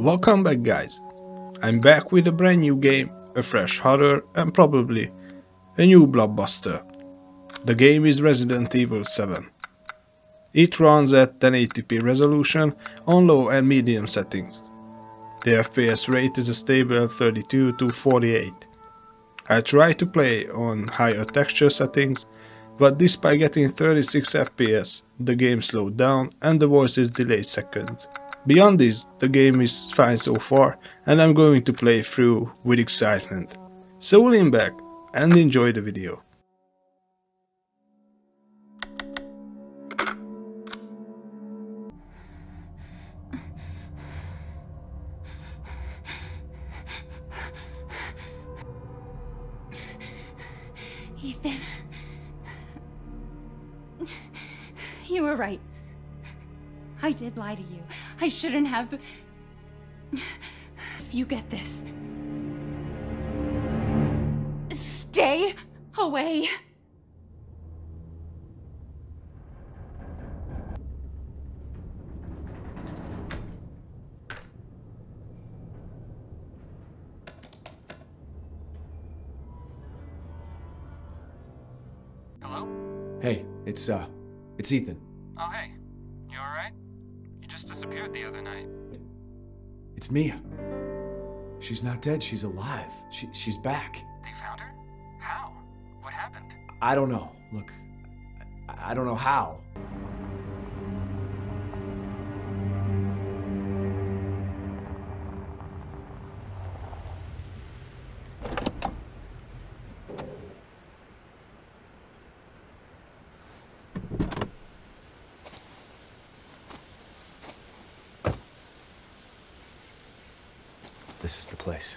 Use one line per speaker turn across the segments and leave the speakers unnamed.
Welcome back guys. I'm back with a brand new game, a fresh horror and probably a new blockbuster. The game is Resident Evil 7. It runs at 1080p resolution on low and medium settings. The FPS rate is a stable 32 to 48. I tried to play on higher texture settings, but despite getting 36 FPS, the game slowed down and the voice is delayed seconds. Beyond this, the game is fine so far and I'm going to play through with excitement. So lean back and enjoy the video.
Ethan. You were right. I did lie to you. I shouldn't have. but- If you get this, stay away.
Hello?
Hey, it's uh, it's Ethan.
The other night.
It's Mia. She's not dead. She's alive. She, she's back.
They found her? How? What happened?
I don't know. Look, I, I don't know how. This is the place.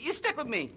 you stick with me.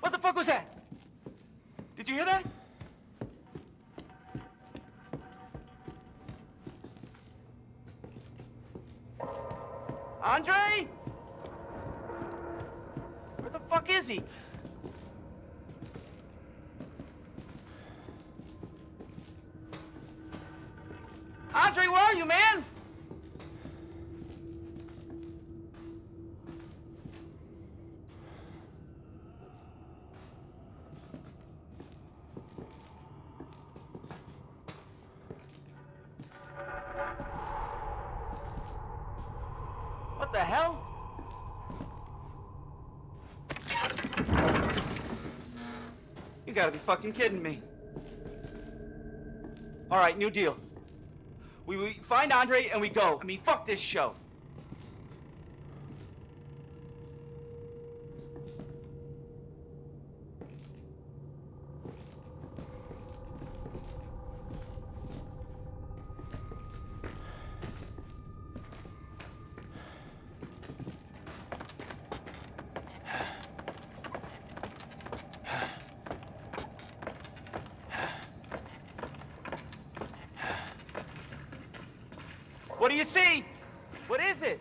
What the fuck was that? Did you hear that? Andre? Where the fuck is he? Andre, where are you, man? What the hell? You gotta be fucking kidding me. All right, new deal. We, we find Andre and we go. I mean, fuck this show. What do you see? What is it?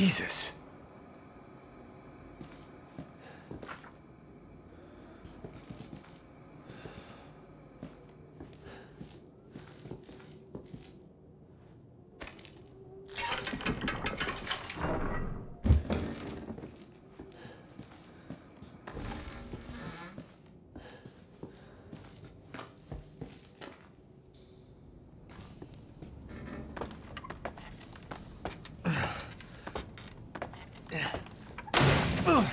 Jesus. Damn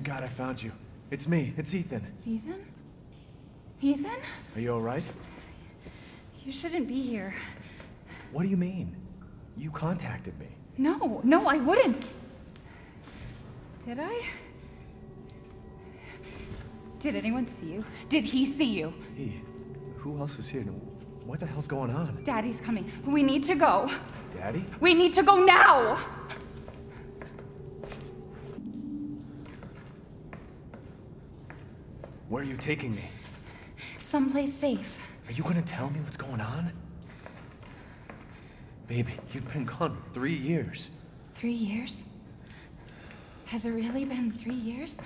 thank God I found you. It's me. It's Ethan.
Ethan? Ethan?
Are you alright?
You shouldn't be here.
What do you mean? You contacted me.
No, no, I wouldn't. Did I? Did anyone see you? Did he see you?
Hey, who else is here? What the hell's going on?
Daddy's coming. We need to go.
Daddy?
We need to go now!
Where are you taking me?
Someplace safe.
Are you gonna tell me what's going on? Baby, you've been gone three years.
Three years? Has it really been three years?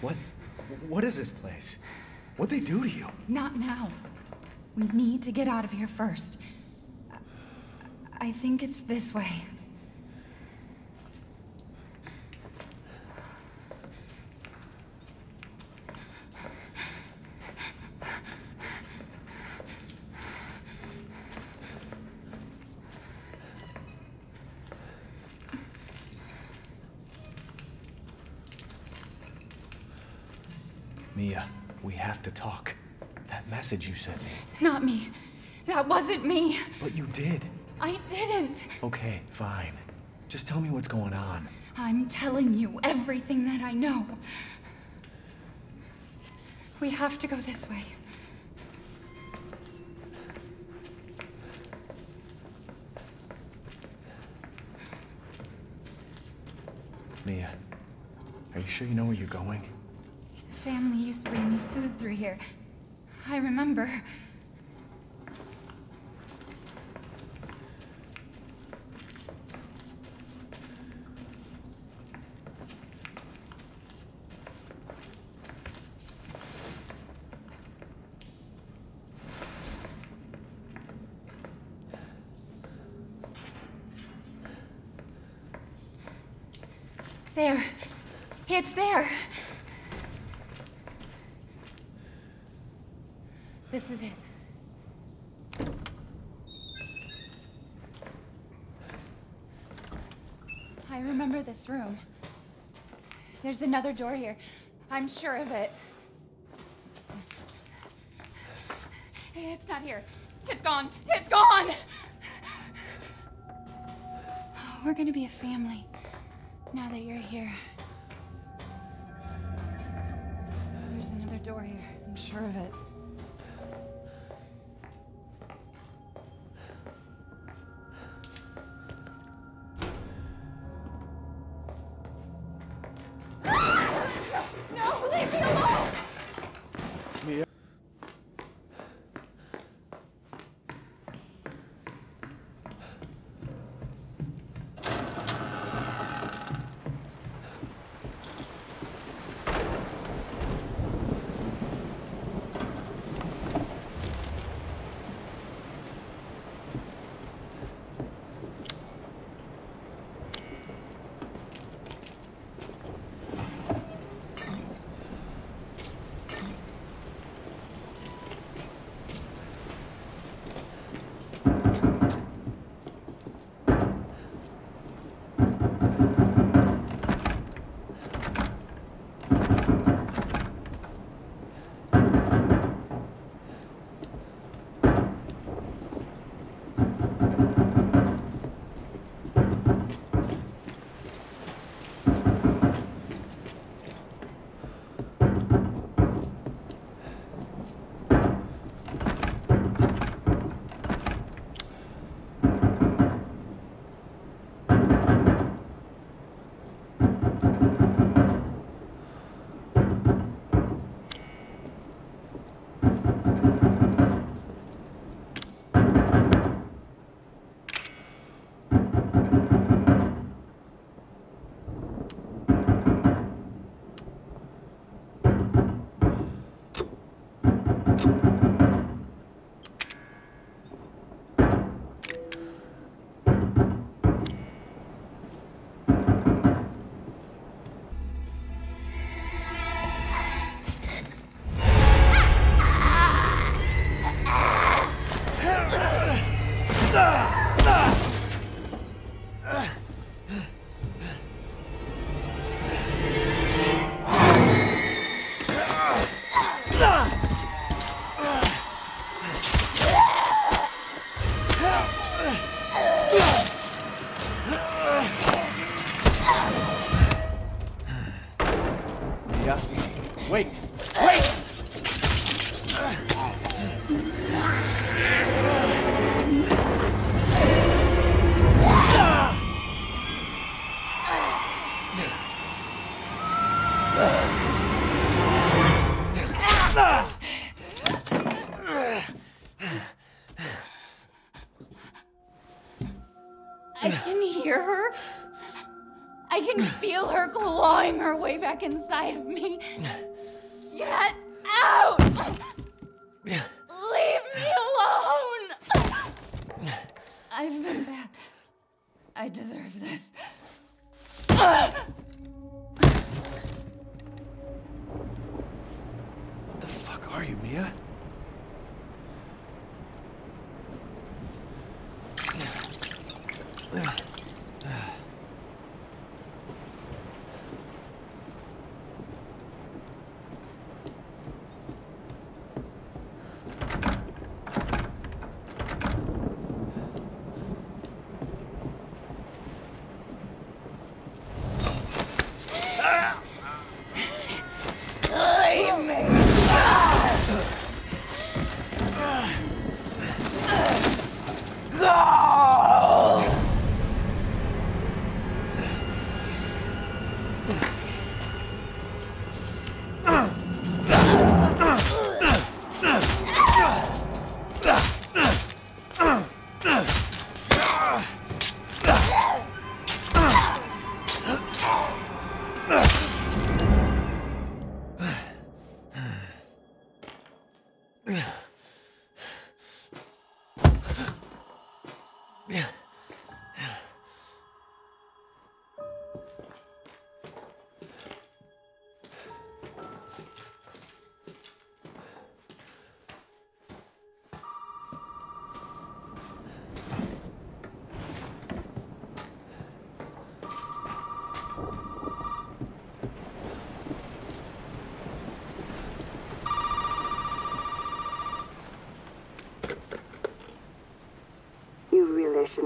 What? What is this place? What'd they do to you?
Not now. We need to get out of here first. I- I think it's this way.
Mia, we have to talk. That message you sent me.
Not me. That wasn't me.
But you did.
I didn't.
Okay, fine. Just tell me what's going on.
I'm telling you everything that I know. We have to go this way.
Mia, are you sure you know where you're going?
The family used to bring me food through here. I remember. There. It's there. This is it. I remember this room. There's another door here. I'm sure of it. It's not here. It's gone. It's gone! We're gonna be a family now that you're here. There's another door here. I'm sure of it.
Wait!
I've been. I deserve this.
What the fuck are you, Mia?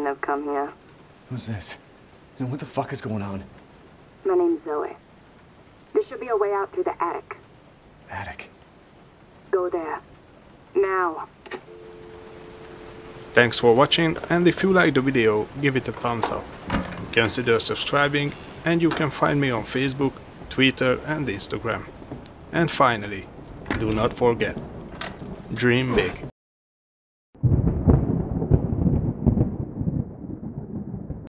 Shouldn't have come here.
Who's this? And what the fuck is going on?
My name's Zoe. There should be a way out through the attic.
Attic.
Go there. Now.
Thanks for watching and if you like the video, give it a thumbs up. Consider subscribing and you can find me on Facebook, Twitter and Instagram. And finally, do not forget, dream big.